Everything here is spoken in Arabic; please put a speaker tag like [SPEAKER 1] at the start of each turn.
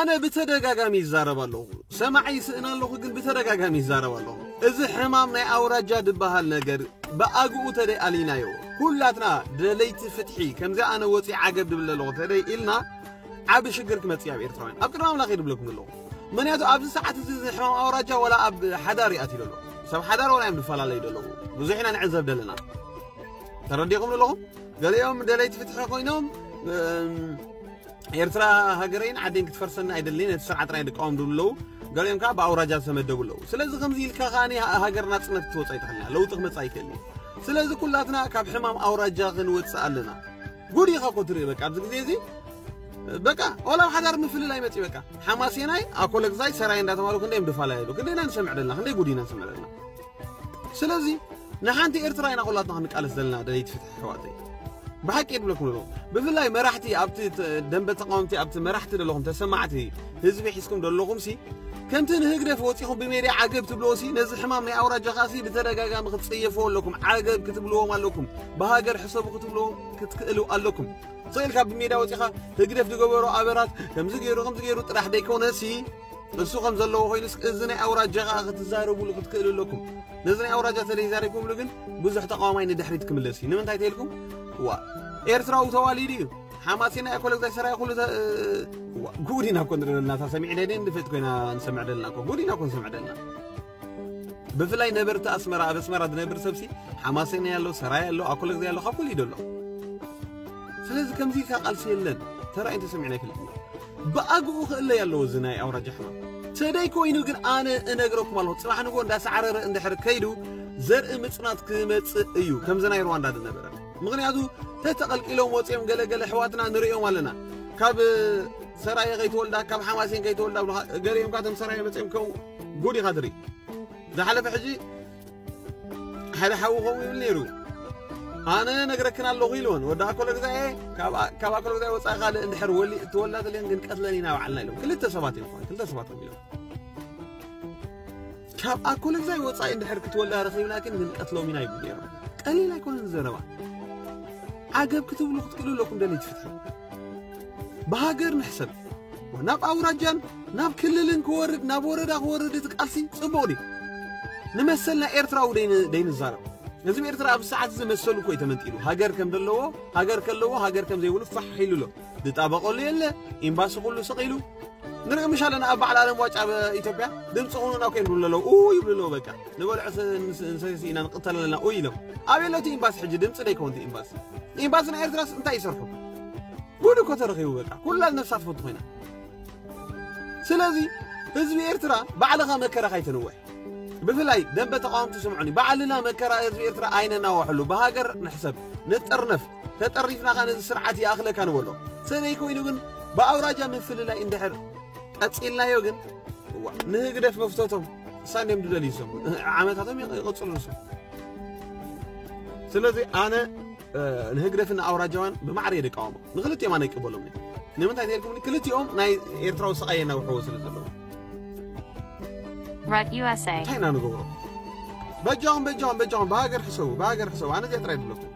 [SPEAKER 1] أنا بتدقق مي زارب سمعي سئنا الله قل بتدقق مي زارب الله إذا حمامنا أوراجا دبها النقر بأقو تري علينا يو كلاتنا دليت فتحي كم زي أنا وطي عقب دبل الله تري إلنا عب شقرك ما تياب إرتوين أبقرام لغير بلكم الله من يدو أبز ساعة إذا حمام أوراجا ولا أب حداري أتي له سب حدار ولا يمد فلا ليد له بزحنا نعزب دلنا ترديكم لهم قال يوم دليت فتحي قوينهم ኤርትራ ሃገረይን ዓደይን ክትፈርሰኒ ኣይደልን ነቲ ስርዓት ድቃወም ድብሉ ኣለዉ ገሊኦም ከዓ ብኣውራጃ ዝተመደቡ ኣለዉ። ስለዚ ከምዚ ኢልካ ከዓኒ ሃገርና ፅነት ክትወፃ ይትኽእልና ለውጢ ክመፃ ኣይክእልኒ ስለዚ ኩላትና ካብ ሕማም ኣውራጃ ክንወፅእ ኣለና። ጉድ ኢኻ ኮ በቃ ኣብዚ ግዜ እዚ በቃ ወላ ሓዳር ምፍልላይ መፂ በቃ። ሓማሴናይ ኣኮለግዛይ ሰራይ እንዳተባሃሉ ክንደይ ምድፋላይ ኣሎ ክንደይና ንሰምዕ ደለና ክንደይ ጉዲና ንሰምዕ ደለና ስለዚ ንሓንቲ ኤርትራ ኢና ኩላትና ክንቃለስ ዘለና ደለይቲ ፍትሒ ኣሕዋተይ ብሓቂ የድብለኩም ኣለኹ ብፍላይ መራሕቲ ኣብቲ ደንበ ተቃወምቲ ኣብቲ መራሕቲ ደለኹም ተሰማዕቲ ህዝቢ ሒዝኩም ደለኹም ሲ ከምቲ ንህግደፍ ወፂኹም ብሜድያ ዓገብ ትብልዎ ሲ ነዚ ሕማም ናይ ኣውራጃ ኻሲ ብተደጋጋሚ ክትፅየፍዎ ኣለኩም ዓገብ ክትብልዎም ኣለኩም ብሃገር ሕሰቡ ክትብልዎ ክትክእሉ ኣለኩም ስኢልካ ብሜድያ ወፂኻ ህግደፍ ዝገበሮ ኣበራት ከምዚ ገይሩ ከምዚ ገይሩ ጥራሕ ደይኮነሲ እሱ ከም ዘለዎ ኮይኑ እዚ ናይ ኣውራጃ ኸ ክትዛረብሉ ክትክእሉ ኣለኩም ነዚ ናይ ኣውራጃ ተደይዛረብኩምሉ ግን ብዙሕ ተቃዋማይ ንድሕሪት ክምለስ እዩ ንምንታይ ተይልኩም هو إيرترا وتواليدي حماسنا يقول لك سرا هو قولينا كون لنا سمع لنا نفت كنا نسمع لنا قولينا كون نسمع لنا بفلاي نبرت أسمرا أسمرا نبر سبسي حماسنا يلو سرا يلو أقول لك يلو خاكل يدلو سلازم كم زي ثقل سيلن ترى أنت سمعنا كلنا بأقوه إلا يلو زناي أو رجحنا سداي كوينو قن أنا أنقركم الله صراحة نقول دا سعر عندحر كيدو زر إمتنات كلمة أيو كم زناي رواندا دنا برا ምክንያቱ ተተቐልቂሎም ወፂኦም ገለገለ ኣሕዋትና ንሪኦም ኣለና ካብ ሰራየ ከይተወልዳ ካብ ሓማሴን ከይተወልዳ ገሊኦም ካቶም ሰራየ መፅኦም ከም ጉድ ኢኻ ትርኢ ዝሓለፈ ሕጂ ሓደ ሓዊ ከምኡ ይብል ነይሩ ኣነ ነግረክን ኣለኹ ኢልዎን ወዲ ኣኮሎ ግዛኤ ካብ ኣኮሎ ግዛኤ ወፃኢ ካልእ እንድሕር ወሊ እትወላድ ለን ግን ቀትለን ኢና ባዕልና ኢሎም ክልተ ሰባት እዮም ክልተ ሰባት እዮም ኢሎም ካብ ኣኮሎ ግዛኤ ወፃኢ እንድሕር ክትወላ ረኺብና ግን ክንቀትሎም ኢና ይብሉ ነይሮም ቀሊል ኣይኮነን ዘረባ ዓገብ ክትብሉ ክትክእሉ ኣለኩም ፍትሒ ብሃገር ንሕሰብ ናብ ኣውራጃን ናብ ክልልን ክወርድ ናብ ወረዳ ክወርድ እቲ ቃልሲ ፅቡቕ ድዩ? ንመሰልና ኤርትራዊ ደይንዛረብ እዚ ብኤርትራ ኣብ ሰዓት ዝመሰሉ እዩ ተመንጢሉ ሃገር ከም ዘለዎ ሃገር ከለዎ ሃገር ከም ዘይብሉ ፋሕ ኢሉ ኣሎ ዝጣበቀሉ የለ ኤምባሲ ኩሉ ስቕ ንሪኦ ምሻ ኣብ በዓል ዓለም ዋጫ ኢትዮጵያ ድምፂ ኹኑ ናብ ከይን ብሉ ኣለዉ። ኡ ይብሉ ኣለዉ በቃ። ንበልዑ ሰሲ ኢና ንቕተል ኣለና ኡ ኢሎም። ኣብ ኤምባሲ ሕጂ ድምፂ ደይከውንቲ ኤምባሲ ኤምባሲ ናይ ኤርትራስ እንታይ ይሰርሑ ጉድ እኮ ተረኺቡ በቃ ኩላ ነፍሳት ፈቱ ኮይና ስለዚ ህዝቢ ኤርትራ ባዕልኻ መከራ ካይትንውሕ ብፍላይ ደንበ ተቃወምቲ ስምዑኒ ባዕልና መከራ ህዝቢ ኤርትራ ኣይነናዋሕሉ ብሃገር ንሕሰብ ንጠርነፍ ተጠሪፍና ኸ ነዚ ስርዓት ይኣኽለካ ንበሎ ሰደይ ኮይኑ ግን ብኣውራጃ ምፍልላይ እንድሕር ቀፂልናዮ ግን ንህግደፍ መፍተቶም እሳንዮም ድደልዩሶም ዓመታቶም ይቕፅሉ ንሶም ስለዚ ኣነ ንህግደፍን ኣውራጃዋን ብማዕረ እየ ደቃወሞ ንክልቲኦም ኣነ ይቅበሎም ንምንታይ ተልኩም ክልቲኦም ናይ ኤርትራዊ ስቃየ እናውሕዎ ስለ ዘለዉ
[SPEAKER 2] Rut USA.
[SPEAKER 1] እንታይ ኢና ንገብሮ በጃኹም በጃኹም በጃኹም ብሃገር ሕሰቡ ብሃገር ሕሰቡ ኣነ እዚኣ ጥራይ ድብለኩም